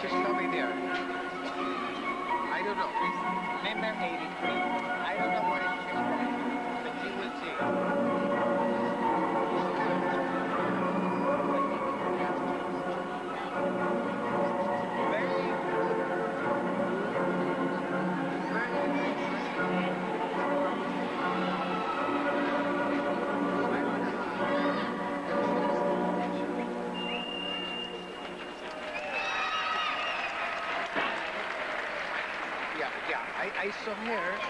she's coming there. I don't know. It's member 83. Yeah. I, I saw her